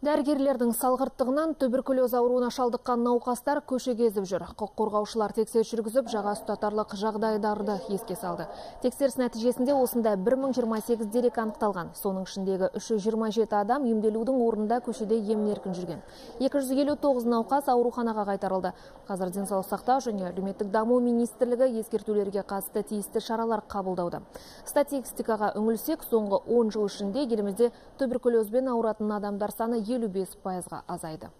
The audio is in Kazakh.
Дәрігерлердің салғырттығынан туберкулез ауруына шалдыққан науқастар көше кезіп жүр. Құқық қорғаушылар тексеріс жүргізіп, жаға ұстатарлық жағдайларды еске салды. Тексеріс нәтижесінде осында 1028 дерек анықталған. Соның ішіндегі 327 адам емделудің орнында көшеде емін еркін жүрген. 259 науқас ауруханаға қайтарылды. Қазір денсаулық сақтау және әлеуметтік даму министрлігі ескертулерге қатысты тиісті шаралар қабылдауда. Статистикаға үңілсек, соңғы 10 жыл ішінде елімізде туберкулезбен ауыратын адамдар саны 55 пайызға азайды